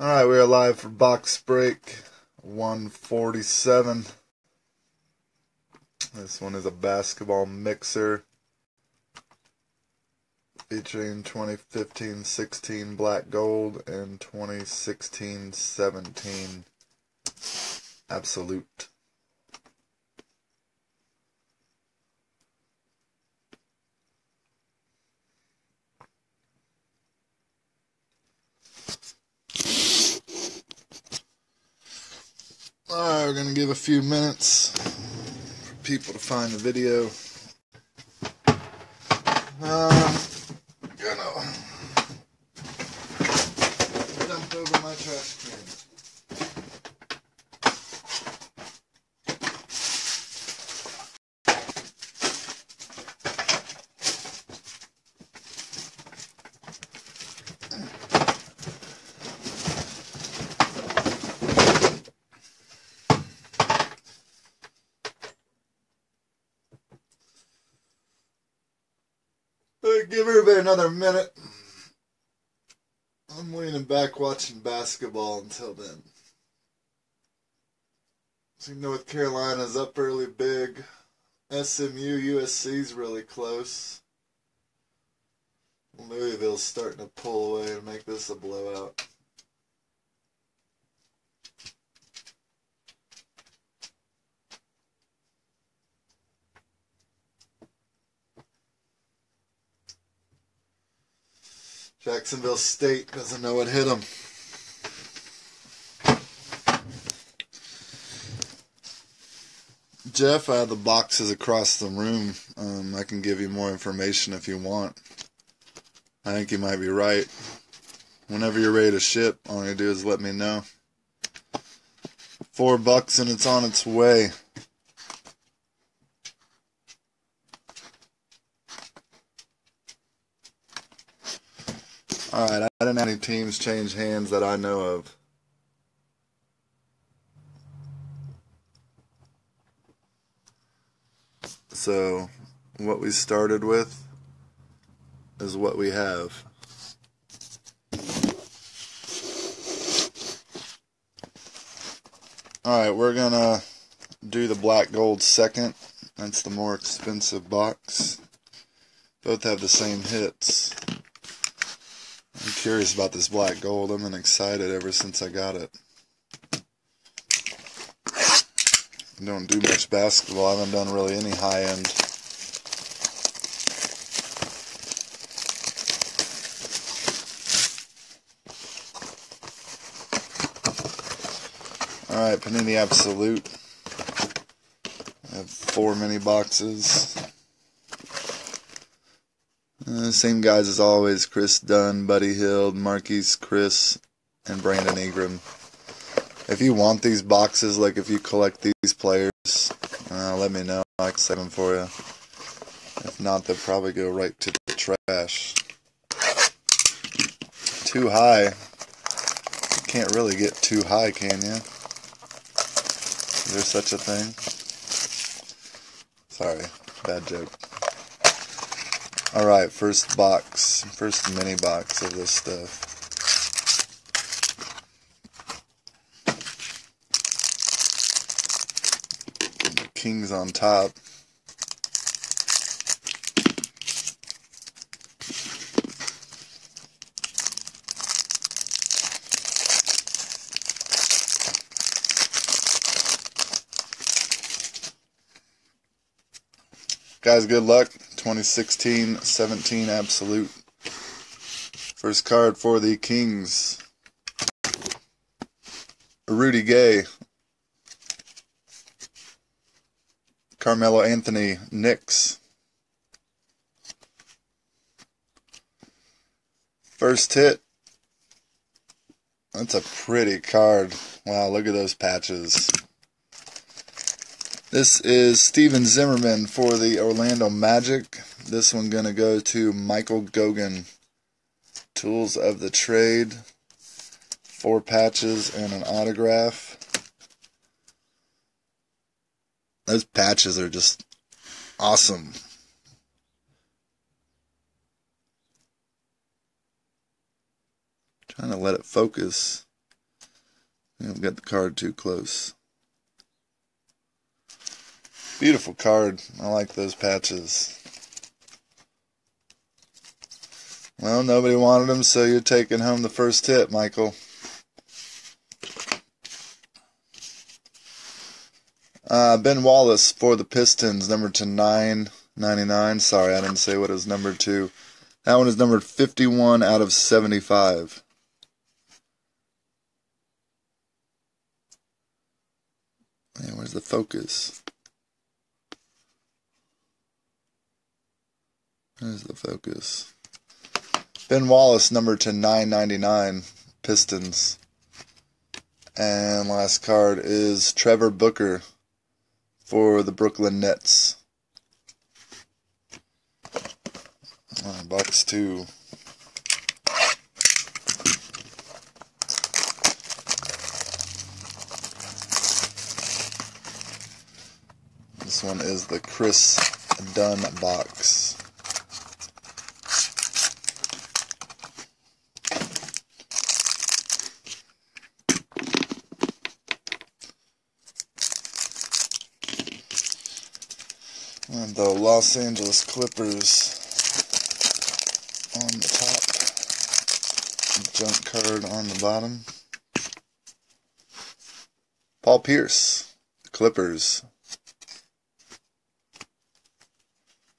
All right, we are live for box break 147. This one is a basketball mixer featuring 2015 16 black gold and 2016 17 absolute. Alright, we're gonna give a few minutes for people to find the video. Uh, gonna dump over my trash can. Uh, Give everybody another minute. I'm leaning back watching basketball until then. See, North Carolina's up early big. SMU, USC's really close. Louisville's starting to pull away and make this a blowout. Jacksonville State doesn't know what hit them. Jeff, I have the boxes across the room. Um, I can give you more information if you want. I think you might be right. Whenever you're ready to ship, all you do is let me know. Four bucks and it's on its way. Alright, I didn't have any teams change hands that I know of. So, what we started with is what we have. Alright, we're gonna do the black gold second. That's the more expensive box. Both have the same hits. Curious about this black gold. I've been excited ever since I got it. I don't do much basketball. I haven't done really any high end. Alright, Panini Absolute. I have four mini boxes. Uh, same guys as always Kris Dunn, Buddy Hield, Marquese Chriss, and Brandon Ingram. If you want these boxes, like if you collect these players, uh, let me know. I can save them for you. If not, they'll probably go right to the trash. Too high. You can't really get too high, can you? Is there such a thing? Sorry, bad joke. Alright, first box, first mini box of this stuff. The Kings on top. Guys, good luck. 2016 17 Absolute. First card for the Kings. Rudy Gay. Carmelo Anthony. Knicks. First hit. That's a pretty card. Wow, look at those patches. This is Stephen Zimmerman for the Orlando Magic. This one gonna go to Michael Gogan. Tools of the trade. Four patches and an autograph. Those patches are just awesome. Trying to let it focus. I've got the card too close. Beautiful card. I like those patches. Well, nobody wanted them, so you're taking home the first hit, Michael. Uh, ben Wallace for the Pistons, number to 999. Sorry, I didn't say what it was numbered to. That one is numbered 51 out of 75. Man, where's the focus? Where's the focus? Ben Wallace, number to 999, Pistons. And last card is Trevor Booker for the Brooklyn Nets. Oh, box two. This one is the Kris Dunn box. And the Los Angeles Clippers on the top, junk card on the bottom. Paul Pierce, Clippers.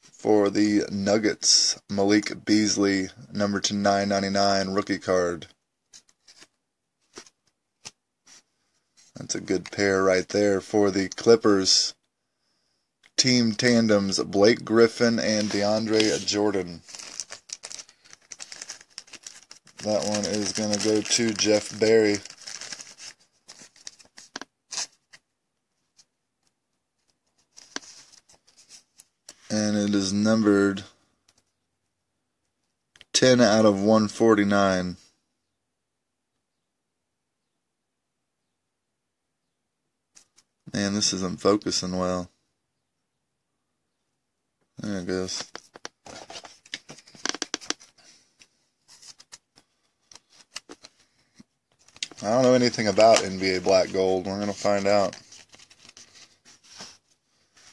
For the Nuggets, Malik Beasley, number to 999, rookie card. That's a good pair right there for the Clippers team tandems Blake Griffin and DeAndre Jordan. That one is going to go to Jeff Barry. And it is numbered 10 out of 149. Man, this isn't focusing well. There it goes. I don't know anything about NBA Black Gold. We're going to find out.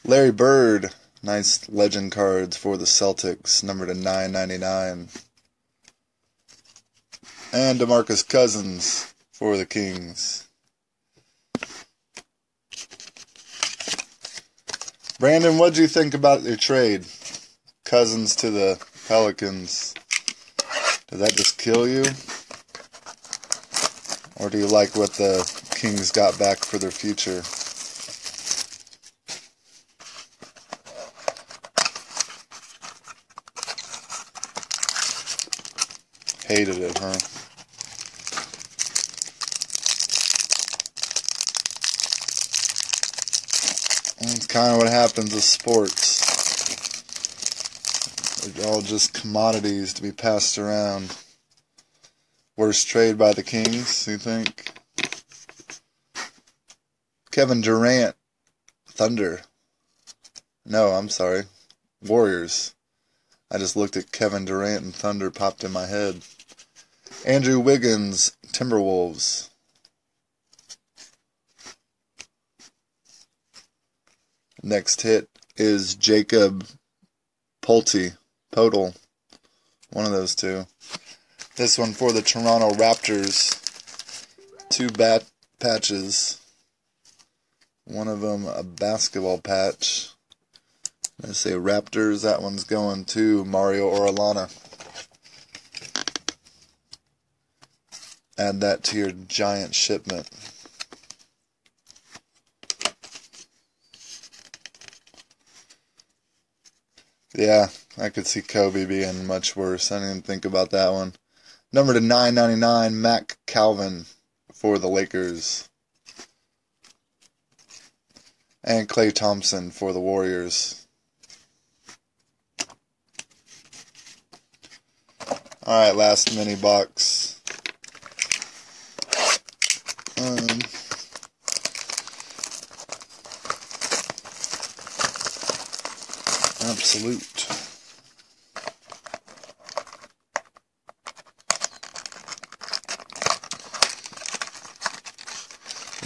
Larry Bird, nice legend cards for the Celtics, number to 999. And DeMarcus Cousins for the Kings. Brandon, what do you think about your trade? Cousins to the Pelicans. Did that just kill you? Or do you like what the Kings got back for their future? Hated it, huh? That's kind of what happens with sports. They're all just commodities to be passed around. Worst trade by the Kings, you think? Kevin Durant, Thunder. No, I'm sorry. Warriors. I just looked at Kevin Durant and Thunder popped in my head. Andrew Wiggins, Timberwolves. Next hit is Jacob Pulte, Podol. One of those two. This one for the Toronto Raptors. Two bat patches. One of them a basketball patch. I say Raptors. That one's going to Mario Orellana. Add that to your giant shipment. Yeah, I could see Kobe being much worse. I didn't even think about that one. Number to 999, Mac Calvin for the Lakers. And Klay Thompson for the Warriors. Alright, last mini box. Um, Absolute.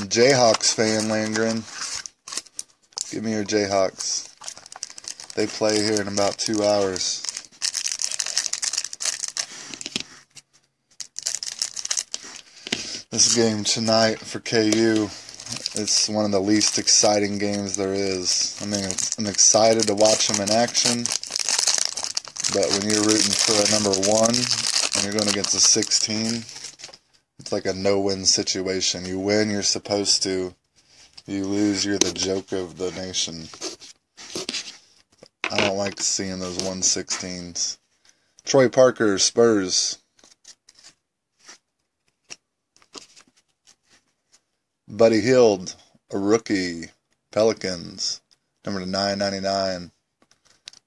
Jayhawks fan, Landgren. Give me your Jayhawks. They play here in about two hours. This game tonight for KU, it's one of the least exciting games there is. I mean, I'm excited to watch them in action, but when you're rooting for a number one and you're going against a 16, it's like a no-win situation. You win, you're supposed to. You lose, you're the joke of the nation. I don't like seeing those 116s. Tony Parker, Spurs. Buddy Hield, a rookie. Pelicans, number to 999.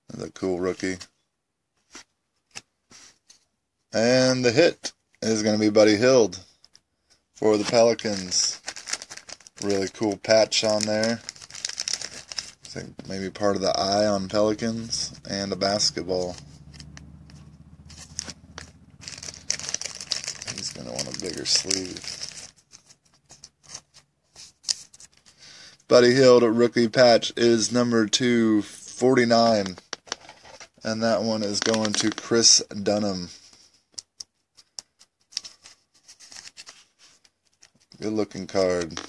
That's a cool rookie. And the hit is going to be Buddy Hield for the Pelicans. Really cool patch on there. I think maybe part of the eye on Pelicans and a basketball. He's going to want a bigger sleeve. Buddy Hield rookie patch is number 249. And that one is going to Chris Dunham. Good looking card.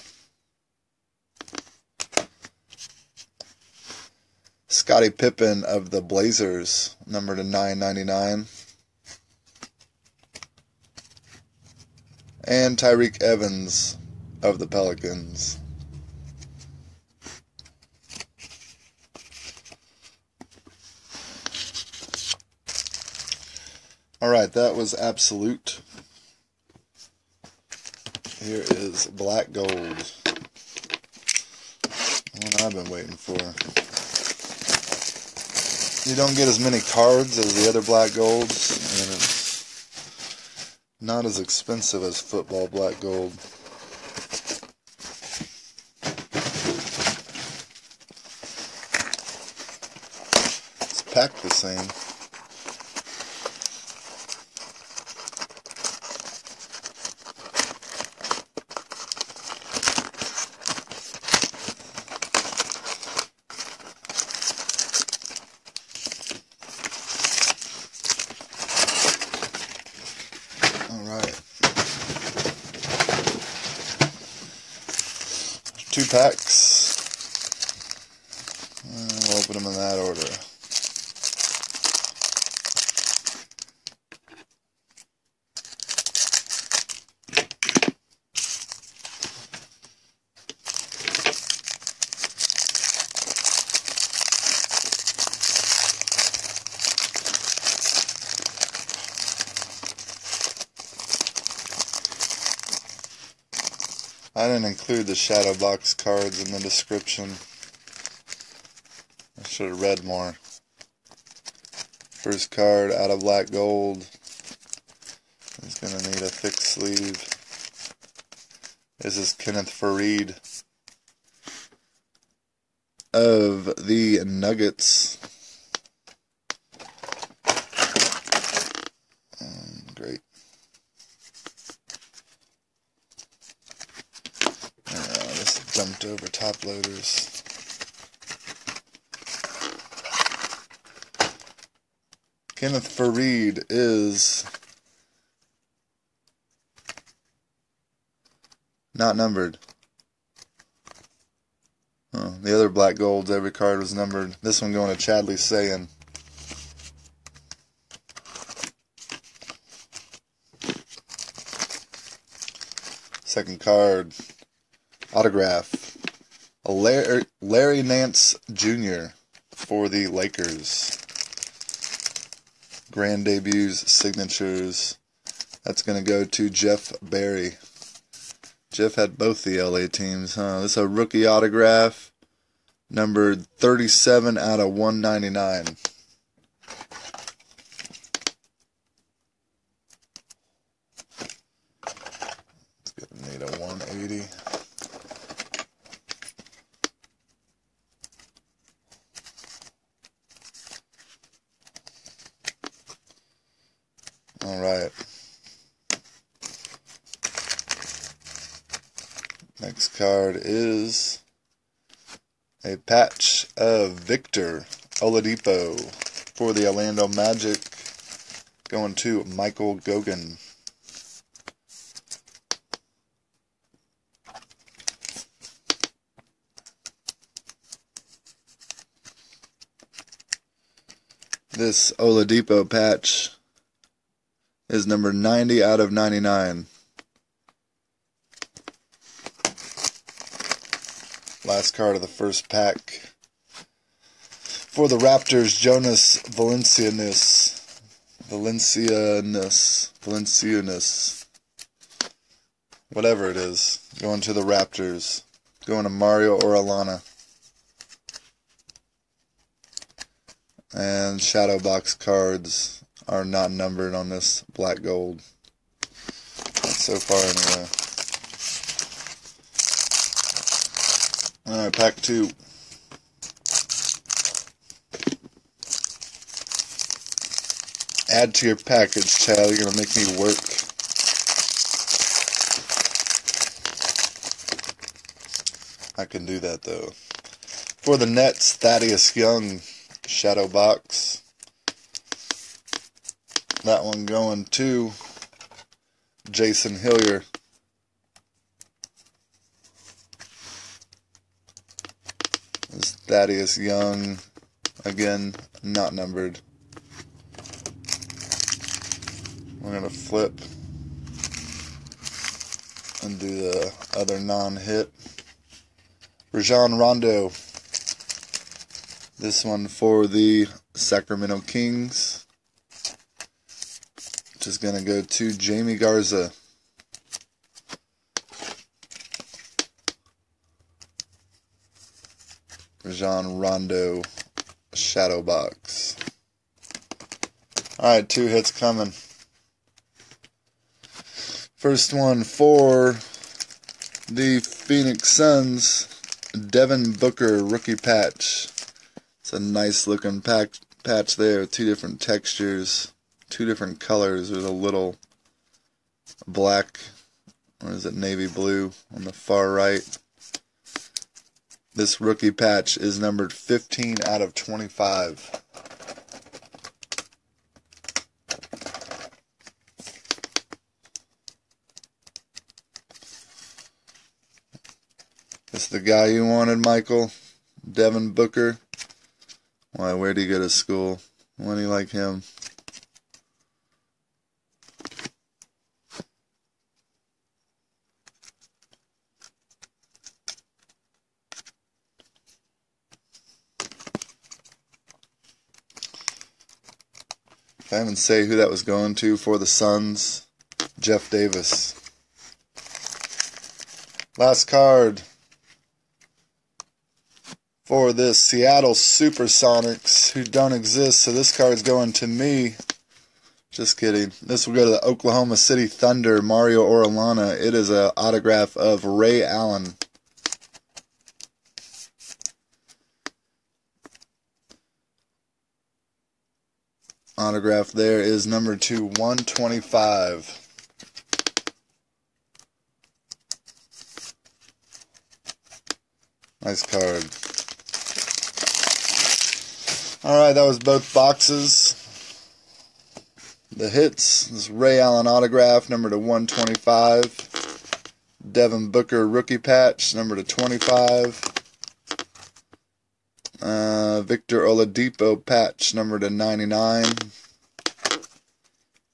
Scottie Pippen of the Blazers, number to 999. And Tyreke Evans of the Pelicans. All right, that was absolute. Here is black gold. One I've been waiting for. You don't get as many cards as the other black golds, and it's not as expensive as football black gold. It's packed the same. Two packs. And we'll open them in that order. I didn't include the shadow box cards in the description. I should have read more. First card out of black gold. He's going to need a thick sleeve. This is Kenneth Faried of the Nuggets. Over loaders. Kenneth Faried is not numbered. Oh, the other black golds, every card was numbered. This one going to Chadley saying. Second card, autograph. Larry, er, Larry Nance Jr. for the Lakers. Grand debuts, signatures. That's going to go to Jeff Barry. Jeff had both the LA teams, huh? This is a rookie autograph, numbered 37 out of 199. It's going to need a 180. All right. Card is a patch of Victor Oladipo for the Orlando Magic going to Michael Gogan. This Oladipo patch is number 90 out of 99. Last card of the first pack. For the Raptors, Jonas Valanciunas. Valanciunas. Valanciunas. Whatever it is. Going to the Raptors. Going to Mario Orellana. And shadow box cards are not numbered on this black gold. so far anyway. Alright, pack two. Add to your package, Chad. You're gonna make me work. I can do that though. For the Nets, Thaddeus Young shadow box. That one going to Jason Hillier. This Thaddeus Young, again, not numbered. We're going to flip and do the other non-hit. Rajon Rondo. This one for the Sacramento Kings. Is going to go to Jamie Garza. Rajon Rondo Shadow Box. Alright, two hits coming. First one for the Phoenix Suns, Devin Booker rookie patch. It's a nice looking pack, patch there, two different textures, two different colors. There's a little black, or is it navy blue on the far right. This rookie patch is numbered 15 out of 25. This the guy you wanted, Michael? Devin Booker? Why, where did he go to school? Why do you like him? I even say who that was going to for the Suns. Jeff Davis. Last card for the Seattle Supersonics, who don't exist. So this card's going to me. Just kidding. This will go to the Oklahoma City Thunder, Mario Orellana. It is an autograph of Ray Allen. Autograph there is number two, 125. Nice card. Alright, that was both boxes. The hits, this Ray Allen autograph, number to 125. Devin Booker rookie patch, number to 25. Victor Oladipo patch, number to 99.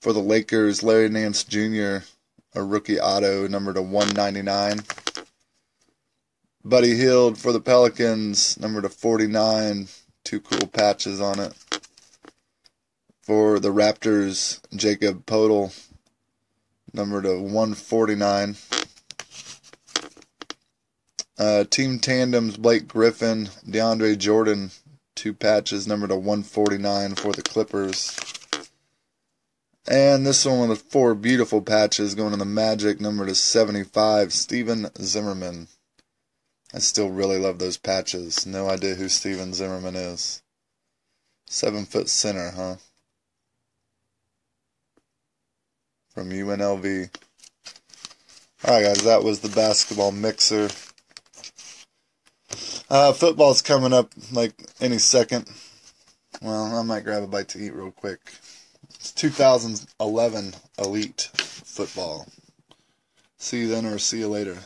For the Lakers, Larry Nance Jr., a rookie auto, number to 199. Buddy Hield for the Pelicans, number to 49 two cool patches on it. For the Raptors, Jakob Poeltl, number to 149. Uh, team tandems, Blake Griffin, DeAndre Jordan, two patches, number to 149 for the Clippers. And this one with four beautiful patches going to the Magic, number to 75, Stephen Zimmerman. I still really love those patches. No idea who Stephen Zimmerman is. Seven foot center, huh? From UNLV. Alright, guys, that was the basketball mixer. Uh, football's coming up like any second. Well, I might grab a bite to eat real quick. It's 2011 Elite Football. See you then or see you later.